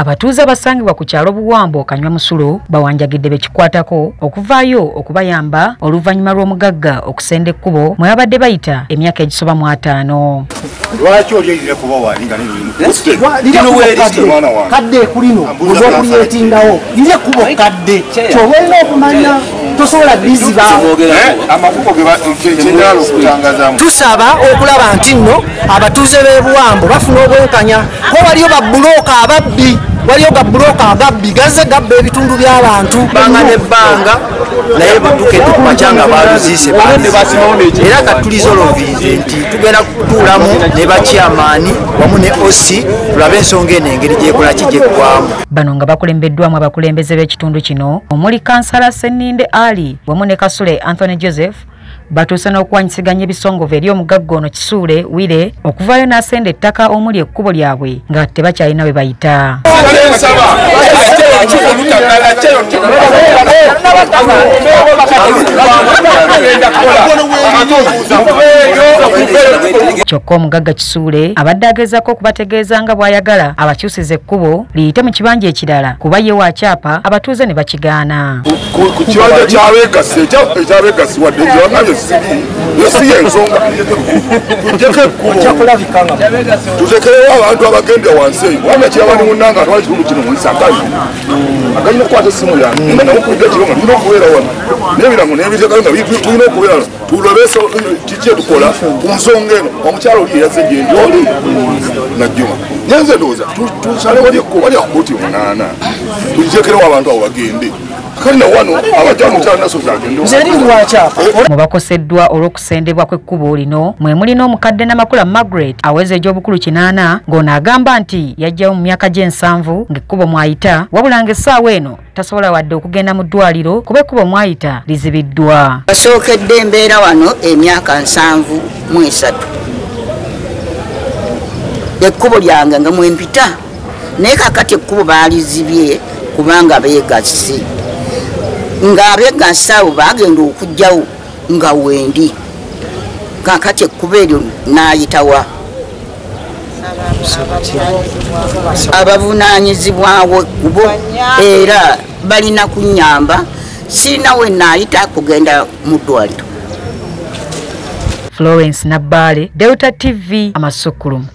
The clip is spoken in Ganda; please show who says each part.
Speaker 1: abatuuze abasangibwa ku kyalo buwambo kanywa musulo bawanjagidde bekikwatako okuvaayo okubayamba oluvannyuma lw'omugagga okusenda ekkubo mwe babadde bayita emyaka egisoba mu ataano.
Speaker 2: Lwaki oli erire kuba wali nga
Speaker 3: kadde. Ekulino olwokulyetindawo liri ekkubo kadde. Kyoba olina okumanya tosobola biziba
Speaker 2: okutangazamu
Speaker 3: tusaba okulaba nti nno abatuuze b'ebuwambo bafuna obwenkanya. Ko waliyo babulooka ababbi waliyo gabulooka agabbi gazze gabba ebitundu by'abantu
Speaker 4: banga nebbanga naye butukedde kumacyanga baluziise era katulizoloviize nti tugenda kutuulamu ne bakyamaani wamu ne osi tulabe ensonga eno engeri gyekolaki gyeggwamu
Speaker 1: bano nga bakulembeddwamu abakulembeze b'ekitundu kino omuli kansala senninde ali wamu ne kasule anthony joseph batuuse n'okuwanyisiganya ebisongovu eri omugagga ono kisuule wire okuvaayo n'asenda ettaka omuli ekkubo lyabwe nga tebakyalina we bayita kyokka omugagga kisuule abadde agezaako okubategeeza nga bw'ayagala abakyusiza ekkubo liyite mu kibanja ekirala kuba ye waakyapa abatuuze ne bakigaana.
Speaker 2: Ku kibanja kyabegasi ekyabegasi wadde nzewagambye yesi yensonga tujeko ekkubo. Tutekerewo abantu abagenda wansi eyo. Wabula kirabani munanga atwala ekitundu kino munsakazi agalina okukwata essimu yange nga namukulidde ekiroma tulina okubeera wano. N'ebirango n'ebiteekayo nga tulina okubeera wano. Tulabe kiki etukola ku nsonga eno. Omukyalo oli eyazze gyendi oli. Najjuma. Nyenze ndowooza tusale wali akukuti munaana tujekerewo abantu abo bagende kalina wano abajja
Speaker 3: eri ndi wakyapa
Speaker 1: mu bakoseddwa olw'okusendebwa kw'ekkubo lino mwe mulina omukadde namakula margaret aweza egy'obukulu kinaana ng'ono agamba nti yajjawo mu myaka gy'ensanvu ng'ekkubo mwayita wabula ng'essaawa eno tasobola wadde okugenda mu ddwaliro kuba ekkubo mwayita lizibiddwa.
Speaker 5: Basookedde embeera wano emyaka nsanvu mu esatu. Ekkubo lyange nga mwempita naye kakati ekkubo baalizibye kubanga beegase nga abegase abo bagenda okugjawo nga wendi kakati ekkubo eryo nayitawa. Abavunanyizibwawo ekkubo era balina kunyamba sirina we naayita kugenda mu ddwaliro.
Speaker 1: Florence nabbaale delta tv amasukulumu